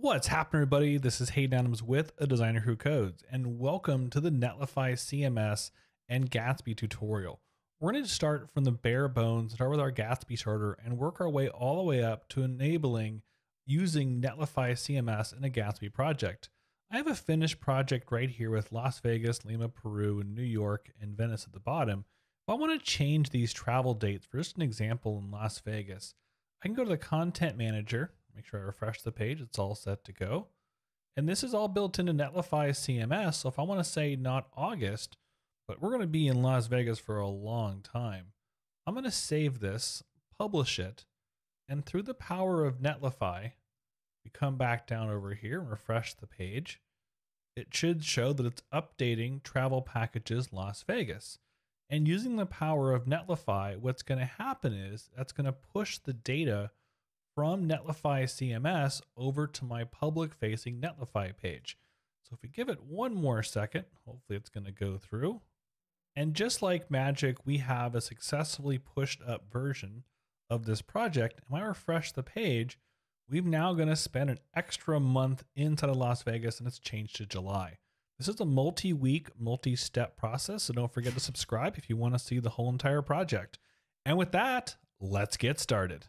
What's happening, everybody? This is Hayden Adams with A Designer Who Codes, and welcome to the Netlify CMS and Gatsby tutorial. We're going to start from the bare bones, start with our Gatsby starter, and work our way all the way up to enabling using Netlify CMS in a Gatsby project. I have a finished project right here with Las Vegas, Lima, Peru, and New York, and Venice at the bottom. If I want to change these travel dates for just an example in Las Vegas, I can go to the Content Manager, make sure I refresh the page, it's all set to go. And this is all built into Netlify CMS. So if I want to say not August, but we're going to be in Las Vegas for a long time, I'm going to save this, publish it, and through the power of Netlify, we come back down over here and refresh the page. It should show that it's updating travel packages Las Vegas. And using the power of Netlify, what's going to happen is that's going to push the data from Netlify CMS over to my public facing Netlify page. So if we give it one more second, hopefully it's going to go through. And just like magic, we have a successfully pushed up version of this project. And when I refresh the page, we've now going to spend an extra month inside of Las Vegas and it's changed to July. This is a multi-week, multi-step process, so don't forget to subscribe if you want to see the whole entire project. And with that, let's get started.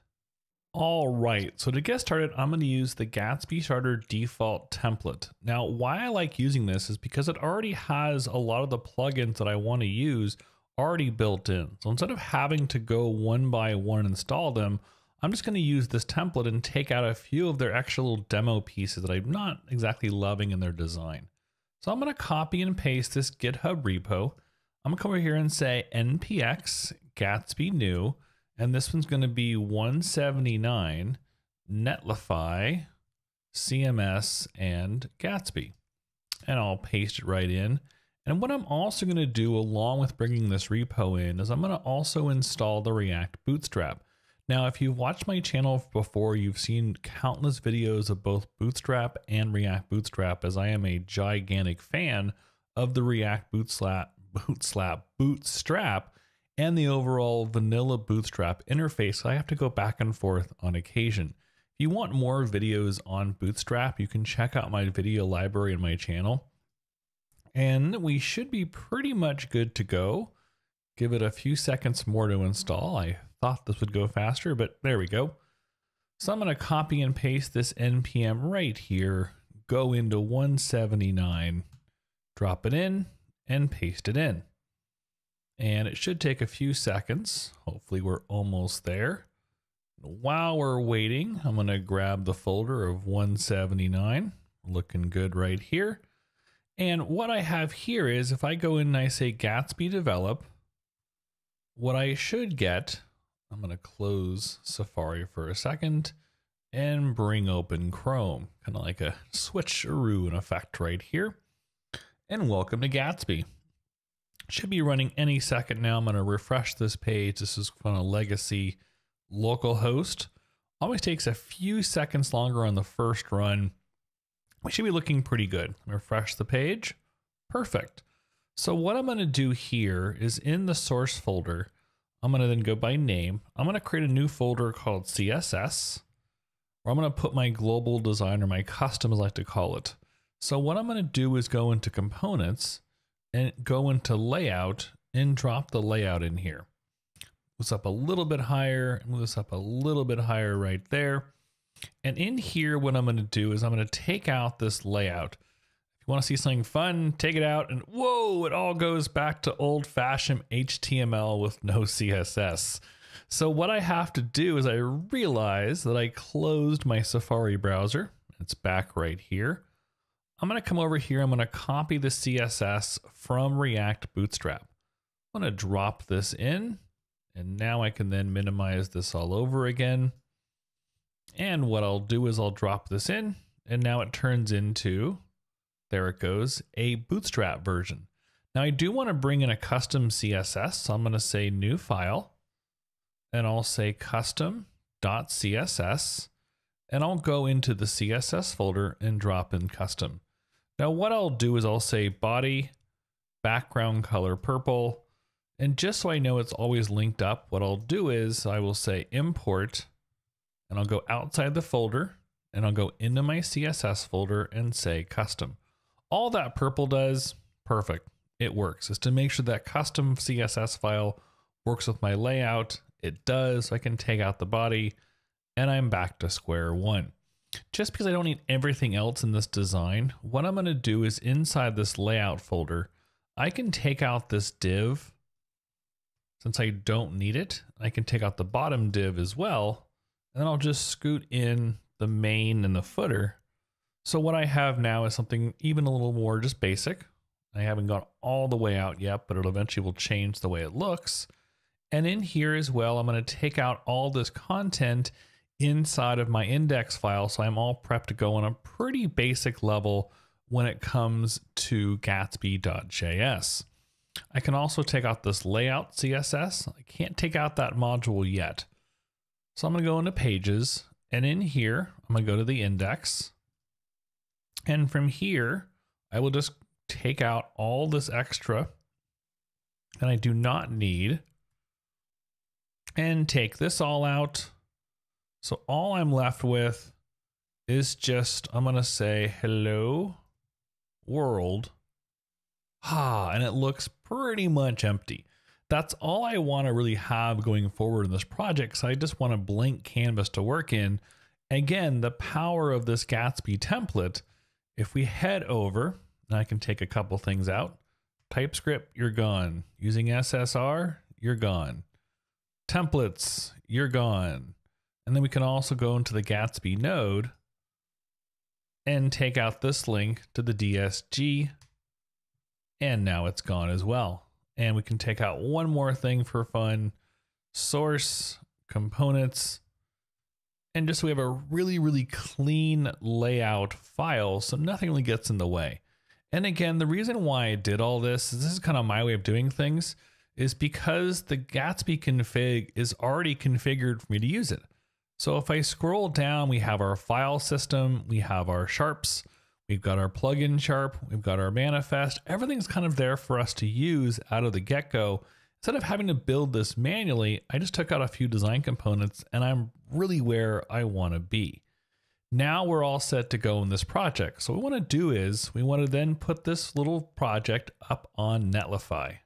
All right, so to get started, I'm going to use the Gatsby Starter default template. Now, why I like using this is because it already has a lot of the plugins that I want to use already built in. So instead of having to go one by one install them, I'm just going to use this template and take out a few of their little demo pieces that I'm not exactly loving in their design. So I'm going to copy and paste this GitHub repo. I'm to come over here and say npx gatsby new and this one's going to be 179 Netlify, CMS, and Gatsby. And I'll paste it right in. And what I'm also going to do along with bringing this repo in is I'm going to also install the React Bootstrap. Now, if you've watched my channel before, you've seen countless videos of both Bootstrap and React Bootstrap as I am a gigantic fan of the React Bootstrap, Bootstrap, Bootstrap and the overall vanilla Bootstrap interface. I have to go back and forth on occasion. If you want more videos on Bootstrap, you can check out my video library on my channel. And we should be pretty much good to go. Give it a few seconds more to install. I thought this would go faster, but there we go. So I'm going to copy and paste this NPM right here, go into 179, drop it in, and paste it in and it should take a few seconds. Hopefully we're almost there. While we're waiting, I'm going to grab the folder of 179. Looking good right here. And what I have here is if I go in and I say Gatsby develop, what I should get, I'm going to close Safari for a second and bring open Chrome, kind of like a switcheroo in effect right here. And welcome to Gatsby. Should be running any second now. I'm going to refresh this page. This is from a legacy local host. Always takes a few seconds longer on the first run. We should be looking pretty good. Refresh the page. Perfect. So what I'm going to do here is in the source folder, I'm going to then go by name. I'm going to create a new folder called CSS, where I'm going to put my global design or my custom, as I like to call it. So what I'm going to do is go into components and go into layout and drop the layout in here. Move this up a little bit higher, move this up a little bit higher right there. And in here, what I'm going to do is I'm going to take out this layout. If you want to see something fun, take it out and whoa, it all goes back to old fashioned HTML with no CSS. So what I have to do is I realize that I closed my Safari browser. It's back right here. I'm going to come over here. I'm going to copy the CSS from React Bootstrap. I'm going to drop this in. And now I can then minimize this all over again. And what I'll do is I'll drop this in. And now it turns into, there it goes, a Bootstrap version. Now I do want to bring in a custom CSS. So I'm going to say new file. And I'll say custom.css. And I'll go into the CSS folder and drop in custom. Now what I'll do is I'll say body, background color purple, and just so I know it's always linked up, what I'll do is I will say import, and I'll go outside the folder, and I'll go into my CSS folder and say custom. All that purple does, perfect. It works, is to make sure that custom CSS file works with my layout. It does. I can take out the body and I'm back to square one. Just because I don't need everything else in this design, what I'm going to do is inside this layout folder, I can take out this div since I don't need it. I can take out the bottom div as well, and then I'll just scoot in the main and the footer. So what I have now is something even a little more just basic. I haven't gone all the way out yet, but it eventually will change the way it looks. And in here as well, I'm going to take out all this content inside of my index file. So I'm all prepped to go on a pretty basic level when it comes to Gatsby.js. I can also take out this layout CSS. I can't take out that module yet. So I'm going to go into pages and in here, I'm going to go to the index. And from here, I will just take out all this extra that I do not need and take this all out so all I'm left with is just, I'm going to say hello world. Ah, and it looks pretty much empty. That's all I want to really have going forward in this project. So I just want a blank canvas to work in. Again, the power of this Gatsby template, if we head over, I can take a couple things out. TypeScript, you're gone. Using SSR, you're gone. Templates, you're gone. And then we can also go into the Gatsby node and take out this link to the DSG. And now it's gone as well. And we can take out one more thing for fun source, components, and just so we have a really, really clean layout file so nothing really gets in the way. And again, the reason why I did all this, this is kind of my way of doing things, is because the Gatsby config is already configured for me to use it. So if I scroll down, we have our file system, we have our sharps, we've got our plugin sharp, we've got our manifest. Everything's kind of there for us to use out of the get go. Instead of having to build this manually, I just took out a few design components and I'm really where I want to be. Now we're all set to go in this project. So what we want to do is we want to then put this little project up on Netlify.